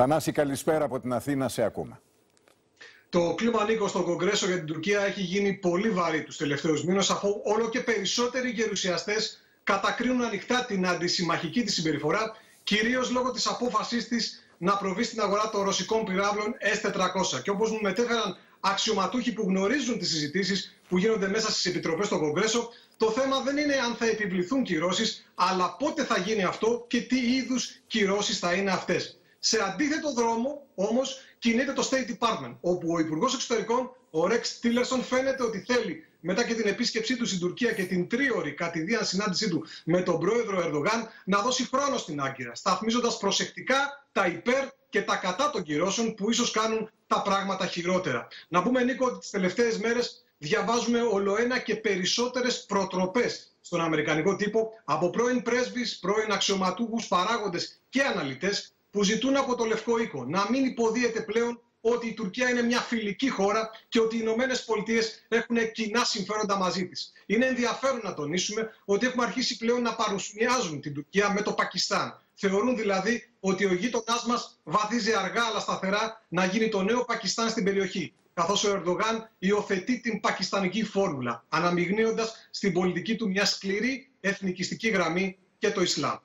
Θανάση, καλησπέρα από την Αθήνα, σε ακούμε. Το κλίμα Νίκο στο Κογκρέσο για την Τουρκία έχει γίνει πολύ βαρύ τους τελευταίους μήνες, αφού όλο και περισσότεροι γερουσιαστές κατακρίνουν ανοιχτά την αντισυμμαχική της συμπεριφορά, κυρίως λόγω της απόφασής της να προβεί στην αγορά των ρωσικών πυράβλων S400. Και όπως μου μετέφεραν αξιωματούχοι που γνωρίζουν τις συζητήσεις που γίνονται μέσα στις επιτροπές στο Κογκρέσο, το θέμα δεν είναι αν θα επιβληθούν κυρώσεις, αλλά πότε θα γίνει αυτό και τι είδους κυρώσεις θα είναι αυτές. Σε αντίθετο δρόμο όμως κινείται το State Department, όπου ο Υπουργός Εξωτερικών, ο Ρεξ Τίλερσον, φαίνεται ότι θέλει μετά και την επίσκεψή του στην Τουρκία και την τρίωρη κατηδίαν συνάντησή του με τον πρόεδρο Ερντογάν να δώσει χρόνο στην Άγκυρα, σταθμίζοντας προσεκτικά τα υπέρ και τα κατά των κυρώσεων που ίσως κάνουν τα πράγματα χειρότερα. Να πούμε, Νίκο, ότι τις τελευταίες μέρες διαβάζουμε ολοένα και περισσότερες προτροπές στον Αμερικανικό τύπο από πρώην πρέσβεις, πρώην αξιωματούχους, παράγοντες και αναλυτές που ζητούν από το Λευκό Οίκο να μην υποδίεται πλέον ότι η Τουρκία είναι μια φιλική χώρα και ότι οι Ηνωμένες Πολιτείες έχουν κοινά συμφέροντα μαζί της. Είναι ενδιαφέρον να τονίσουμε ότι έχουμε αρχίσει πλέον να παρουσιάζουν την Τουρκία με το Πακιστάν. Θεωρούν δηλαδή ότι ο γείτονάς μας βαδίζει αργά αλλά σταθερά να γίνει το νέο Πακιστάν στην περιοχή. Καθώς ο Ερντογάν υιοθετεί την πακιστανική φόρμουλα, αναμειγνύοντας στην πολιτική του μια σκληρή εθνικιστική γραμμή και το Ισλάμ.